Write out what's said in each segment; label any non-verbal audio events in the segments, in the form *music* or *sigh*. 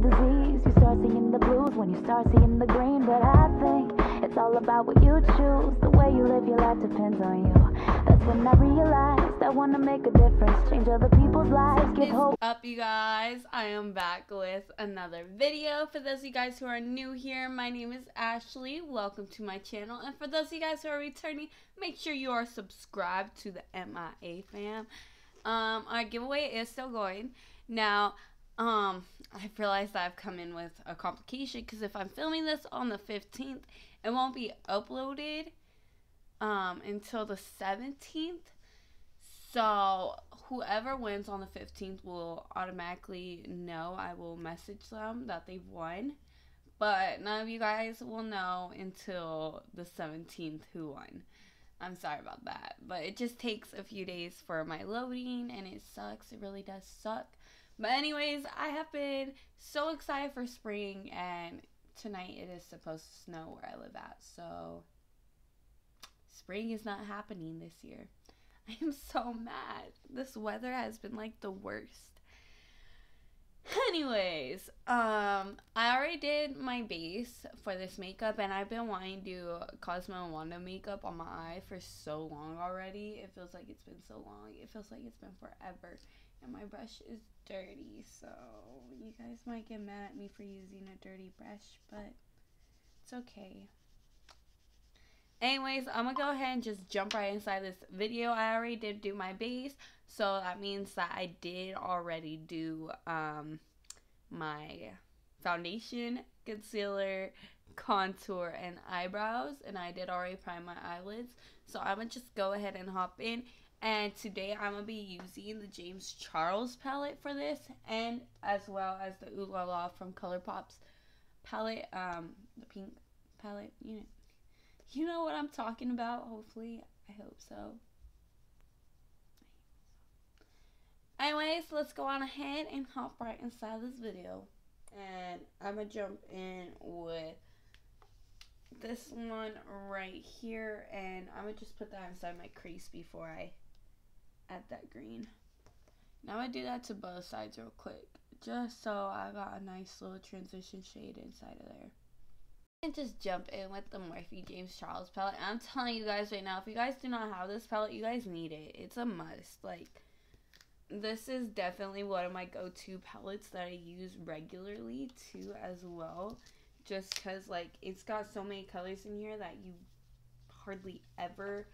disease. You start seeing the blues when you start seeing the green. But I think it's all about what you choose. The way you live your life depends on you. That's when I realized I want to make a difference, change other people's lives, give hope. up you guys i am back with another video for those of you guys who are new here my name is ashley welcome to my channel and for those of you guys who are returning make sure you are subscribed to the mia fam um our giveaway is still going now um i realized i've come in with a complication because if i'm filming this on the 15th it won't be uploaded um until the 17th so whoever wins on the 15th will automatically know. I will message them that they've won. But none of you guys will know until the 17th who won. I'm sorry about that. But it just takes a few days for my loading and it sucks. It really does suck. But anyways, I have been so excited for spring and tonight it is supposed to snow where I live at. So spring is not happening this year. *laughs* I am so mad. This weather has been like the worst. *sighs* Anyways, um, I already did my base for this makeup, and I've been wanting to do Cosmo and Wanda makeup on my eye for so long already. It feels like it's been so long. It feels like it's been forever, and my brush is dirty, so you guys might get mad at me for using a dirty brush, but it's okay. Anyways, I'm gonna go ahead and just jump right inside this video. I already did do my base, so that means that I did already do um, my foundation, concealer, contour, and eyebrows, and I did already prime my eyelids. So I'm gonna just go ahead and hop in. And today I'm gonna be using the James Charles palette for this, and as well as the Ooh La La from ColourPop's palette, um, the pink palette, you know you know what I'm talking about, hopefully. I hope so. Anyways, let's go on ahead and hop right inside this video. And I'm going to jump in with this one right here. And I'm going to just put that inside my crease before I add that green. Now to do that to both sides real quick. Just so I got a nice little transition shade inside of there and just jump in with the Morphe James Charles palette. I'm telling you guys right now, if you guys do not have this palette, you guys need it. It's a must. Like, this is definitely one of my go-to palettes that I use regularly too as well. Just because, like, it's got so many colors in here that you hardly ever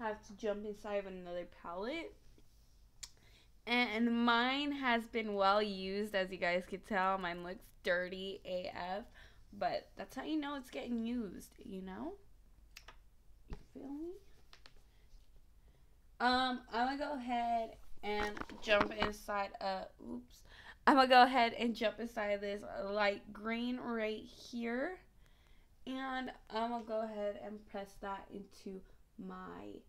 have to jump inside of another palette. And mine has been well used, as you guys can tell. Mine looks dirty AF. But that's how you know it's getting used, you know? You feel me? Um, I'm gonna go ahead and jump inside uh oops. I'm gonna go ahead and jump inside this light green right here. And I'm gonna go ahead and press that into my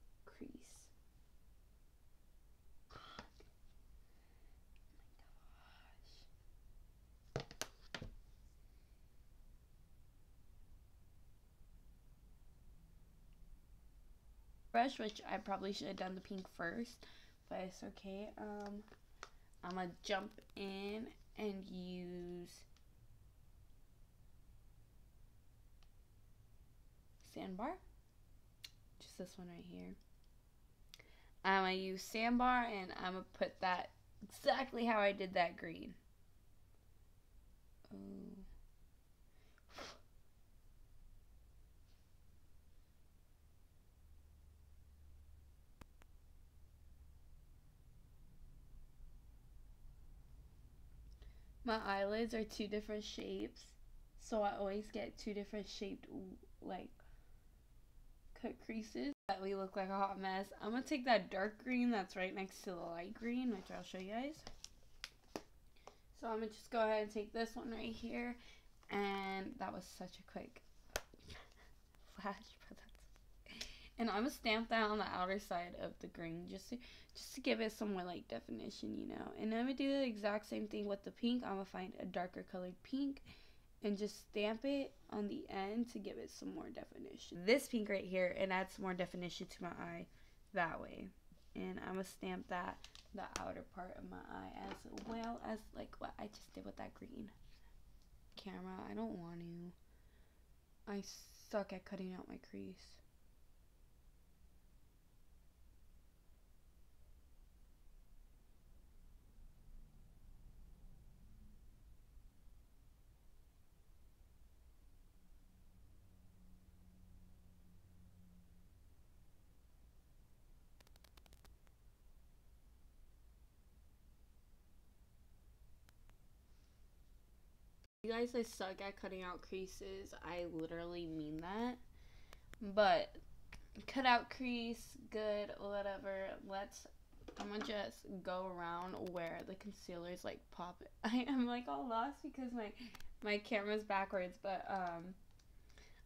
brush, which I probably should have done the pink first, but it's okay. Um, I'm gonna jump in and use sandbar, just this one right here. I'm gonna use sandbar and I'm gonna put that exactly how I did that green. My eyelids are two different shapes, so I always get two different shaped like cut creases that we look like a hot mess. I'm gonna take that dark green that's right next to the light green, which I'll show you guys. So I'm gonna just go ahead and take this one right here, and that was such a quick *laughs* flash, but that's and I'm gonna stamp that on the outer side of the green just to just to give it some more like definition, you know. And I'm gonna do the exact same thing with the pink. I'm gonna find a darker colored pink and just stamp it on the end to give it some more definition. This pink right here, and add some more definition to my eye that way. And I'm gonna stamp that the outer part of my eye as well as like what I just did with that green. camera. I don't want to. I suck at cutting out my crease. Guys, I suck at cutting out creases. I literally mean that. But cut out crease, good, whatever. Let's. I'm gonna just go around where the concealer's like pop. *laughs* I am like all lost because my my camera's backwards, but um,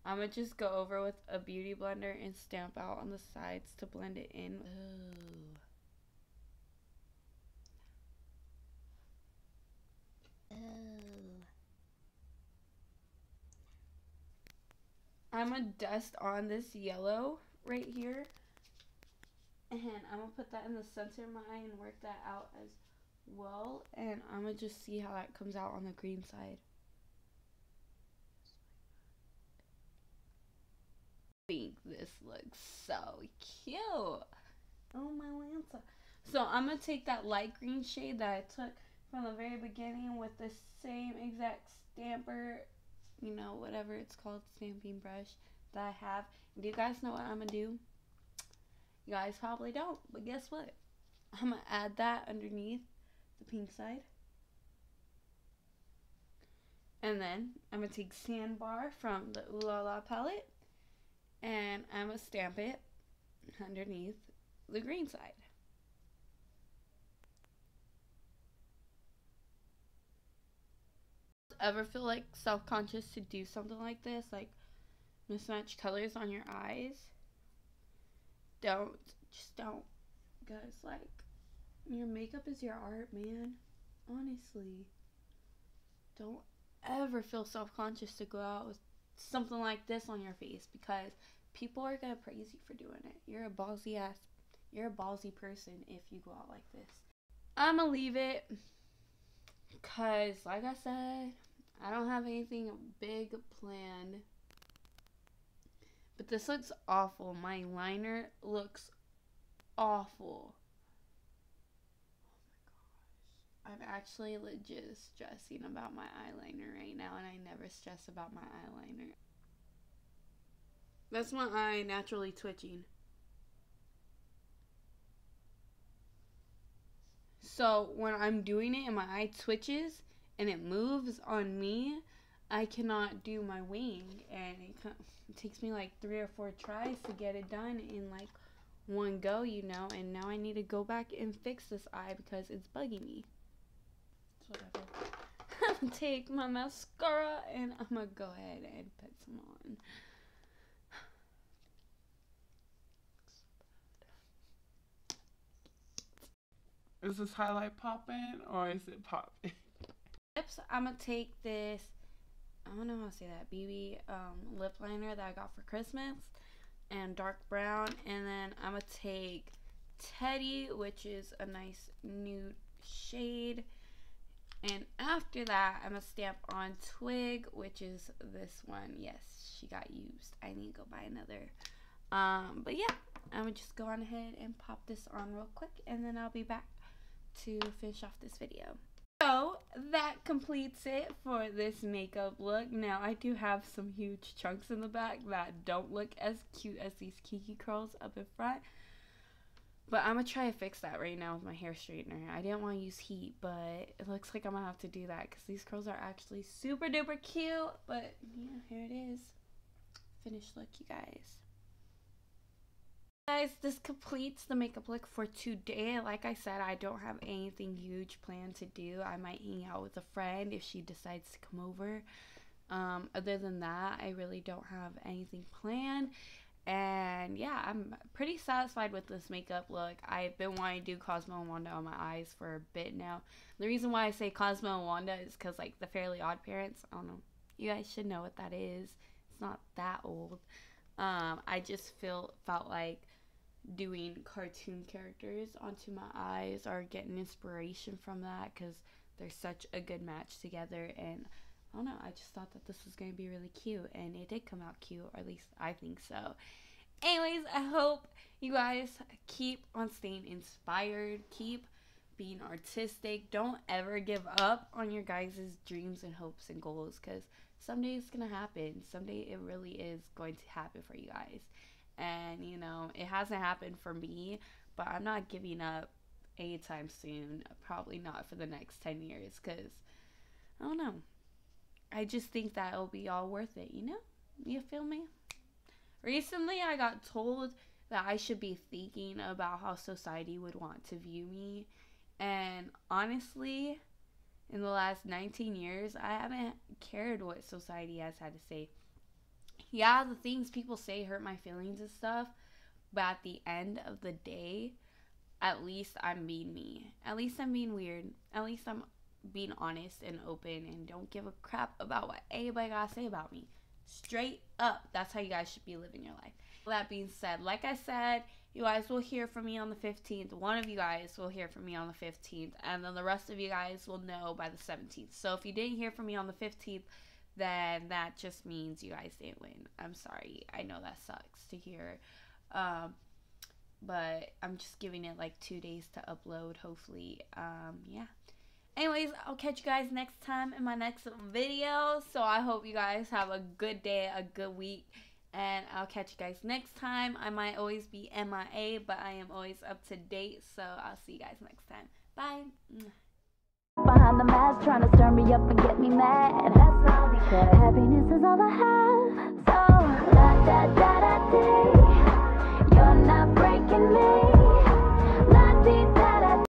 I'm gonna just go over with a beauty blender and stamp out on the sides to blend it in. Ooh. I'm gonna dust on this yellow right here. And I'm gonna put that in the center of my eye and work that out as well. And I'm gonna just see how that comes out on the green side. I think this looks so cute. Oh my Lanta. So I'm gonna take that light green shade that I took from the very beginning with the same exact stamper you know, whatever it's called, stamping brush that I have. Do you guys know what I'm going to do? You guys probably don't, but guess what? I'm going to add that underneath the pink side. And then I'm going to take Sandbar from the Ooh La La palette and I'm going to stamp it underneath the green side. Ever feel like self conscious to do something like this, like mismatch colors on your eyes, don't. Just don't. Guys, like, your makeup is your art, man. Honestly. Don't ever feel self conscious to go out with something like this on your face because people are gonna praise you for doing it. You're a ballsy ass. You're a ballsy person if you go out like this. I'm gonna leave it because, like I said, I don't have anything big planned. But this looks awful. My liner looks awful. Oh my gosh. I'm actually legit stressing about my eyeliner right now, and I never stress about my eyeliner. That's my eye naturally twitching. So when I'm doing it and my eye twitches, and it moves on me, I cannot do my wing, and it, it takes me like three or four tries to get it done in like one go, you know. And now I need to go back and fix this eye because it's bugging me. So whatever. I'm gonna take my mascara and I'm gonna go ahead and put some on. Is this highlight popping or is it popping? Lips, I'm gonna take this. I don't know how to say that BB um, lip liner that I got for Christmas, and dark brown, and then I'm gonna take Teddy, which is a nice nude shade. And after that, I'm gonna stamp on Twig, which is this one. Yes, she got used. I need to go buy another. Um, but yeah, I'm gonna just go on ahead and pop this on real quick, and then I'll be back to finish off this video. So that completes it for this makeup look. Now I do have some huge chunks in the back that don't look as cute as these Kiki curls up in front. But I'm going to try to fix that right now with my hair straightener. I didn't want to use heat, but it looks like I'm going to have to do that because these curls are actually super duper cute. But yeah, here it is. Finished look, you guys guys this completes the makeup look for today. Like i said i don't have anything huge planned to do. I might hang out with a friend if she decides to come over. Um, other than that i really don't have anything planned. And yeah i'm pretty satisfied with this makeup look. I've been wanting to do cosmo and wanda on my eyes for a bit now. The reason why i say cosmo and wanda is because like the fairly odd parents. I don't know. You guys should know what that is. It's not that old. Um, I just feel felt like doing cartoon characters onto my eyes or getting inspiration from that because they're such a good match together and I don't know. I just thought that this was going to be really cute, and it did come out cute, or at least I think so. Anyways, I hope you guys keep on staying inspired, keep being artistic. Don't ever give up on your guys' dreams and hopes and goals because someday it's going to happen. Someday it really is going to happen for you guys. And, you know, it hasn't happened for me, but I'm not giving up anytime soon. Probably not for the next 10 years because, I don't know. I just think that it'll be all worth it, you know? You feel me? Recently, I got told that I should be thinking about how society would want to view me. And honestly, in the last 19 years, I haven't cared what society has had to say. Yeah, the things people say hurt my feelings and stuff, but at the end of the day, at least I'm being me. At least I'm being weird. At least I'm being honest and open and don't give a crap about what anybody gotta say about me. Straight up. That's how you guys should be living your life. That being said, like I said, you guys will hear from me on the 15th. One of you guys will hear from me on the 15th, and then the rest of you guys will know by the 17th. So if you didn't hear from me on the 15th, then that just means you guys didn't win. I'm sorry. I know that sucks to hear. Um, but I'm just giving it like two days to upload, hopefully. Um, yeah. Anyways, I'll catch you guys next time in my next video. So I hope you guys have a good day, a good week. And I'll catch you guys next time. I might always be MIA, but I am always up to date. So I'll see you guys next time. Bye. Behind the mask, trying to stir me up and get me mad. That's all because happiness is all I have. So, da da da da day. You're not breaking me.